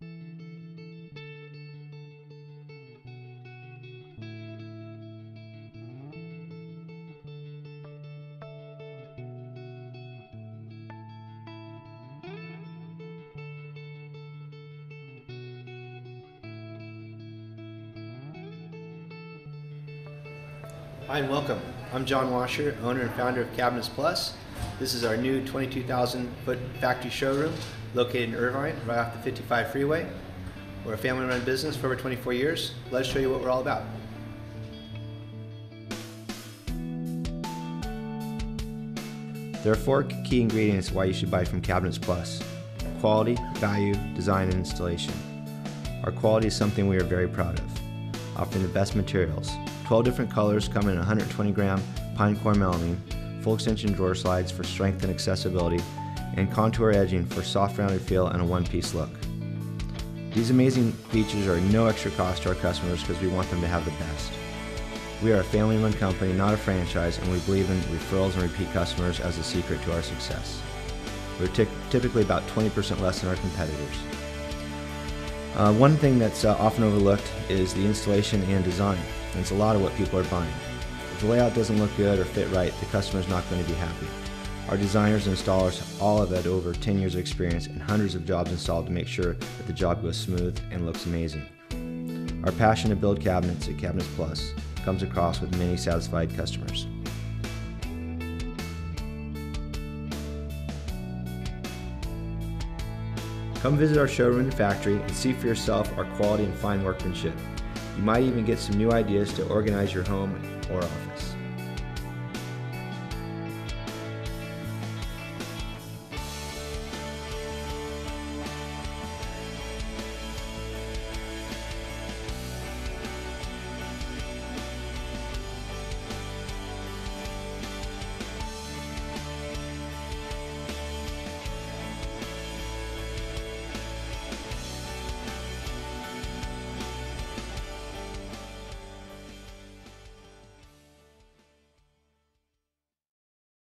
Hi and welcome. I'm John Washer, owner and founder of Cabinets Plus. This is our new 22,000 foot factory showroom located in Irvine, right off the 55 freeway. We're a family run business for over 24 years. Let's show you what we're all about. There are four key ingredients why you should buy from Cabinets Plus. Quality, value, design, and installation. Our quality is something we are very proud of. Offering the best materials, 12 different colors come in 120 gram pine core melamine, full extension drawer slides for strength and accessibility, and contour edging for soft rounded feel and a one-piece look. These amazing features are no extra cost to our customers because we want them to have the best. We are a family-run company, not a franchise, and we believe in referrals and repeat customers as the secret to our success. We're typically about 20% less than our competitors. Uh, one thing that's uh, often overlooked is the installation and design and it's a lot of what people are buying. If the layout doesn't look good or fit right, the customer's not going to be happy. Our designers and installers all have had over 10 years of experience and hundreds of jobs installed to make sure that the job goes smooth and looks amazing. Our passion to build cabinets at Cabinets Plus comes across with many satisfied customers. Come visit our showroom and factory and see for yourself our quality and fine workmanship. You might even get some new ideas to organize your home or office.